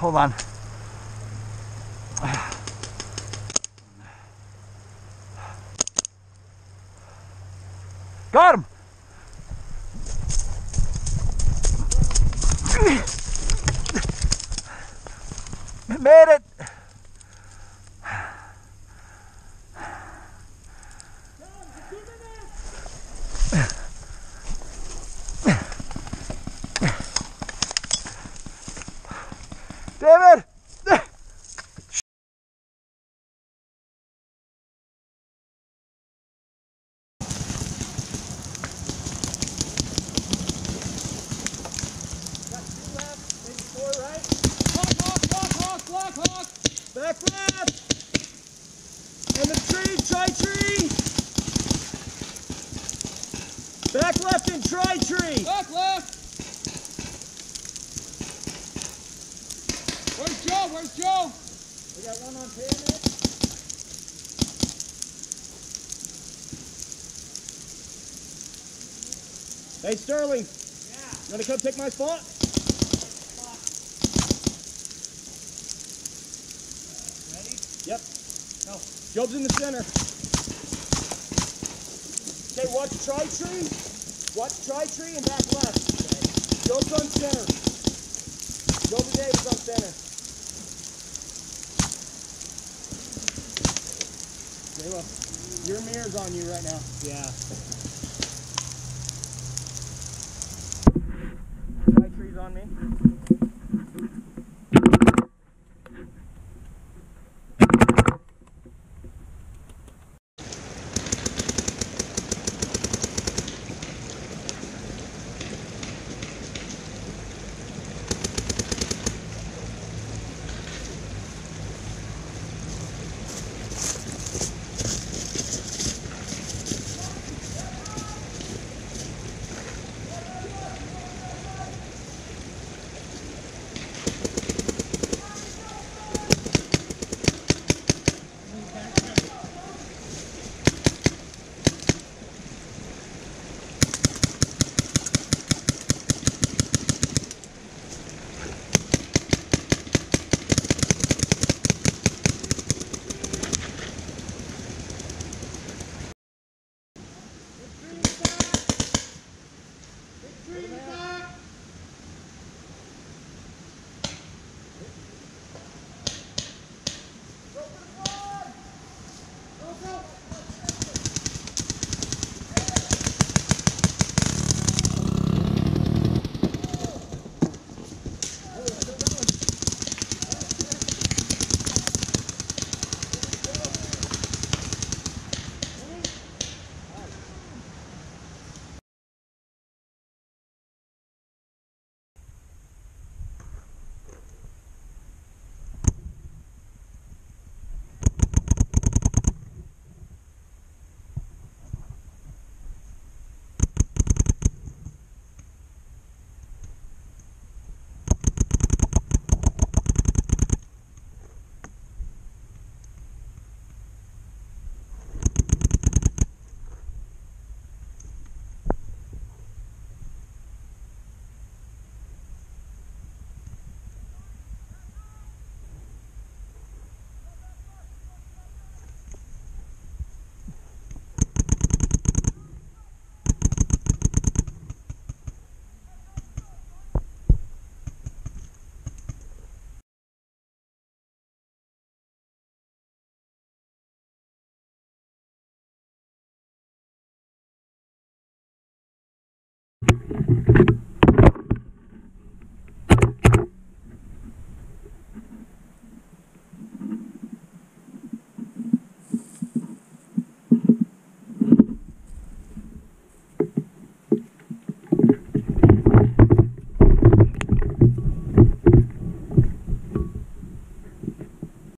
hold on. Got him. Made it. David. Back left. And the tree, try tree. Back left and try tree. Back left. Where's Joe? Where's Joe? We got one on pyramid. Hey Sterling. Yeah. You wanna come take my spot? Ready? Yep. No. Job's in the center. Okay, watch try tree. Watch try tree and back left. Job's on center. Job Davis on center. Well, your mirror's on you right now. Yeah.